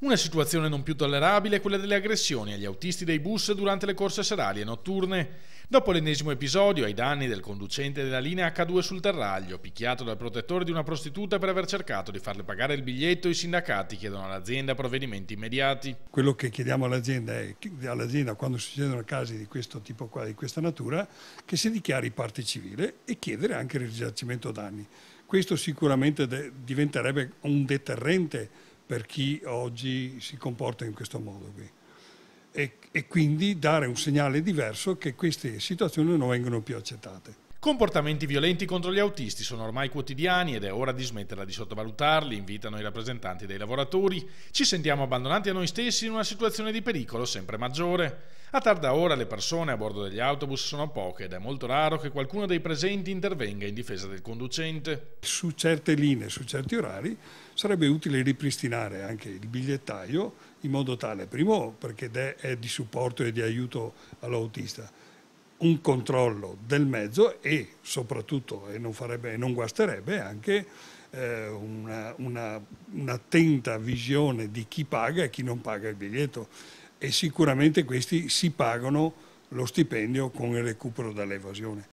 Una situazione non più tollerabile è quella delle aggressioni agli autisti dei bus durante le corse serali e notturne. Dopo l'ennesimo episodio ai danni del conducente della linea H2 sul terraglio, picchiato dal protettore di una prostituta per aver cercato di farle pagare il biglietto, i sindacati chiedono all'azienda provvedimenti immediati. Quello che chiediamo all'azienda è all'azienda quando succedono casi di questo tipo qua, di questa natura, che si dichiari parte civile e chiedere anche il risarcimento danni. Questo sicuramente diventerebbe un deterrente per chi oggi si comporta in questo modo qui. E, e quindi dare un segnale diverso che queste situazioni non vengono più accettate. Comportamenti violenti contro gli autisti sono ormai quotidiani ed è ora di smetterla di sottovalutarli, invitano i rappresentanti dei lavoratori. Ci sentiamo abbandonati a noi stessi in una situazione di pericolo sempre maggiore. A tarda ora le persone a bordo degli autobus sono poche ed è molto raro che qualcuno dei presenti intervenga in difesa del conducente. Su certe linee, su certi orari, sarebbe utile ripristinare anche il bigliettaio in modo tale, primo perché è di supporto e di aiuto all'autista un controllo del mezzo e soprattutto, e non, farebbe, non guasterebbe, anche eh, una, una, un'attenta visione di chi paga e chi non paga il biglietto e sicuramente questi si pagano lo stipendio con il recupero dall'evasione.